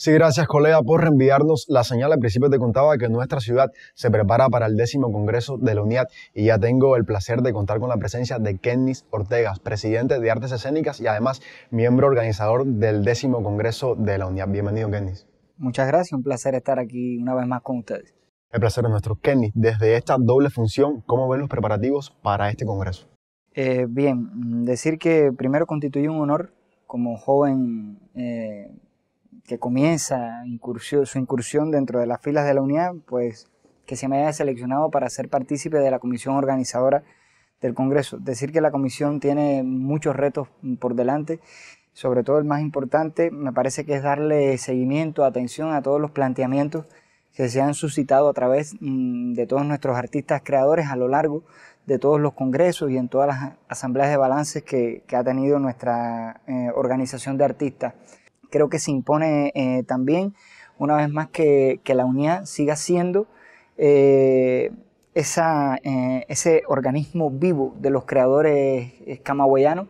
Sí, gracias colega por reenviarnos la señal. Al principio te contaba que nuestra ciudad se prepara para el décimo Congreso de la UNIAD y ya tengo el placer de contar con la presencia de Kennis Ortegas, presidente de Artes Escénicas y además miembro organizador del décimo Congreso de la UNIAD. Bienvenido, Kennis. Muchas gracias, un placer estar aquí una vez más con ustedes. El placer es nuestro. Kennis, desde esta doble función, ¿cómo ven los preparativos para este Congreso? Eh, bien, decir que primero constituye un honor como joven eh, que comienza su incursión dentro de las filas de la unidad, pues que se me haya seleccionado para ser partícipe de la comisión organizadora del Congreso. Decir que la comisión tiene muchos retos por delante, sobre todo el más importante, me parece que es darle seguimiento, atención a todos los planteamientos que se han suscitado a través mm, de todos nuestros artistas creadores a lo largo de todos los congresos y en todas las asambleas de balances que, ha tenido nuestra eh, organización de artistas creo que se impone eh, también, una vez más, que, la unidad siga siendo eh, esa, eh, ese organismo vivo de los creadores camagüeyanos,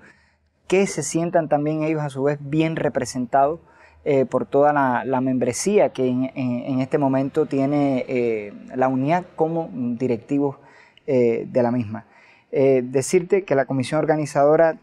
que se sientan también ellos a su vez bien representados por toda la, membresía que en, este momento tiene la unidad como directivos de la misma. decirte que la comisión organizadora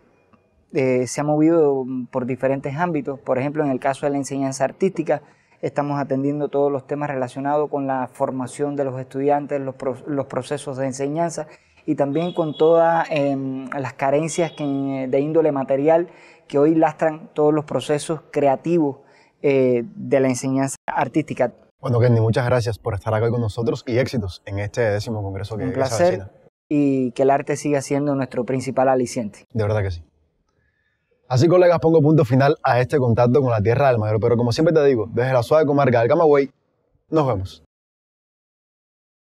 eh, se ha movido por diferentes ámbitos. Por ejemplo, en el caso de la enseñanza artística, estamos atendiendo todos los temas relacionados con la formación de los estudiantes, los, procesos de enseñanza y también con todas em, las carencias de índole material que hoy lastran todos los procesos creativos eh, de la enseñanza artística. Bueno, Kenny, muchas gracias por estar acá con nosotros y éxitos en este décimo congreso que Un placer y que el arte siga siendo nuestro principal aliciente. De verdad que sí. Así, colegas, pongo punto final a este contacto con la Tierra del Mayor. Pero como siempre te digo, desde la suave comarca del Camagüey, nos vemos.